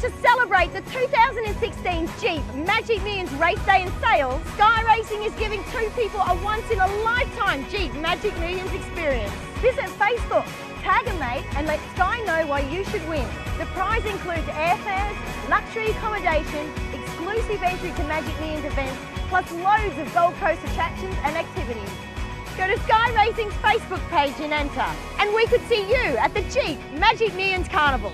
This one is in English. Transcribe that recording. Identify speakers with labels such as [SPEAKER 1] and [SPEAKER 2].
[SPEAKER 1] To celebrate the 2016 Jeep Magic Millions Race Day and Sale, Sky Racing is giving two people a once-in-a-lifetime Jeep Magic Millions experience. Visit Facebook, tag a mate and let Sky know why you should win. The prize includes airfares, luxury accommodation, exclusive entry to Magic Millions events, plus loads of Gold Coast attractions and activities. Go to Sky Racing's Facebook page and enter, and we could see you at the Jeep Magic Millions Carnival.